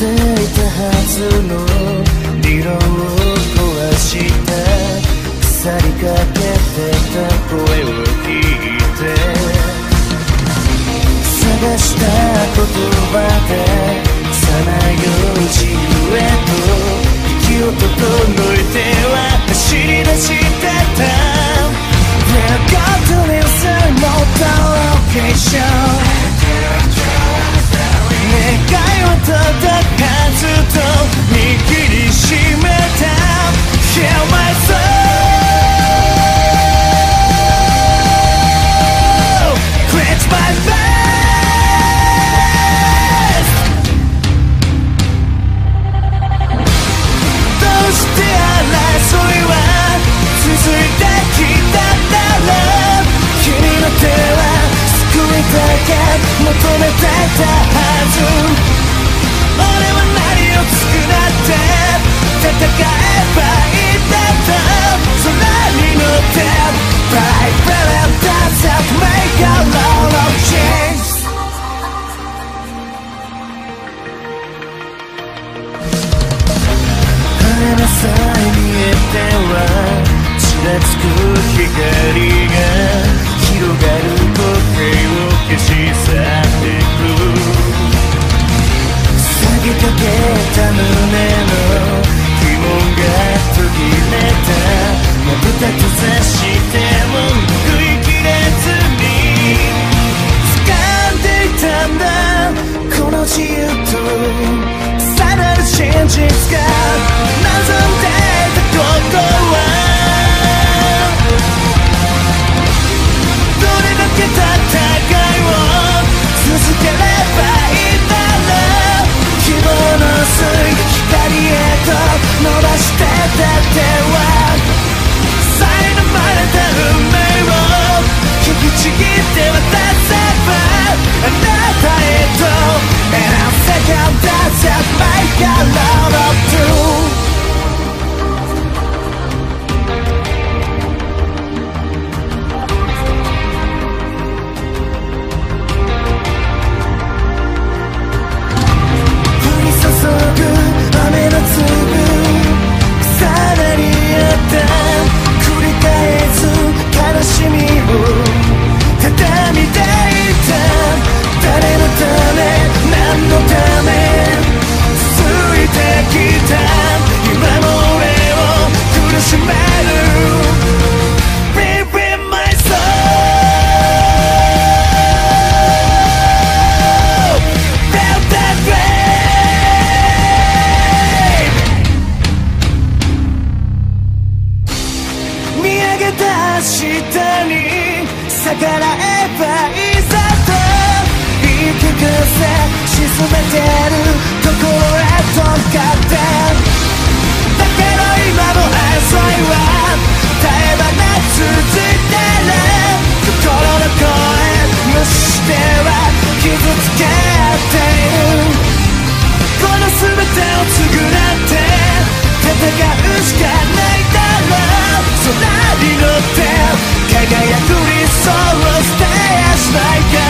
ていたはずの理論を壊した腐りかけてた声を聞いて探した言葉でさなよう自由へと息を整えてけ求めてたはず。俺は何を作って戦えばいいんだと。空に乗って Bright brilliant doesn't make a lot of change. 晴れなさえ見えてはちらつく光が。る真逆らえばいいさと言い聞かせ沈めてるとこへと向かってだけど今の争いは絶え間なく続いてる心の声無視しては傷つけ合っているこの全てを償って戦うしかないに乗って輝く理想をステやジないか